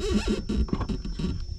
ちょっと。